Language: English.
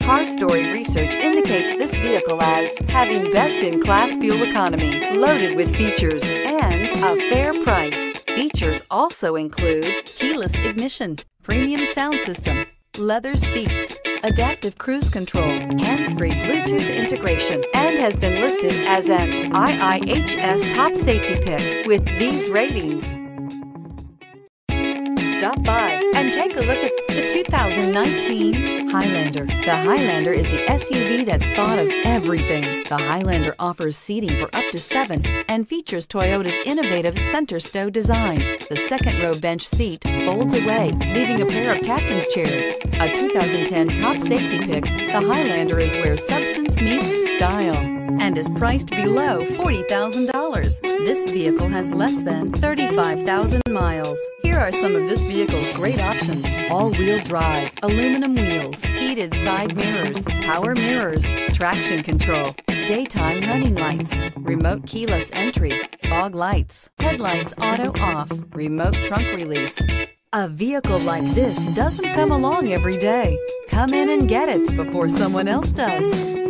Car Story research indicates this vehicle as having best-in-class fuel economy, loaded with features, and a fair price. Features also include keyless ignition, premium sound system, leather seats, adaptive cruise control, hands-free Bluetooth integration, and has been listed as an IIHS top safety pick with these ratings. Stop by and take a look at 2019 Highlander. The Highlander is the SUV that's thought of everything. The Highlander offers seating for up to seven and features Toyota's innovative center stow design. The second row bench seat folds away, leaving a pair of captain's chairs. A 2010 top safety pick, the Highlander is where substance meets style and is priced below $40,000. This vehicle has less than 35,000 miles. Here are some of this vehicle's great options. All-wheel drive, aluminum wheels, heated side mirrors, power mirrors, traction control, daytime running lights, remote keyless entry, fog lights, headlights auto off, remote trunk release. A vehicle like this doesn't come along every day. Come in and get it before someone else does.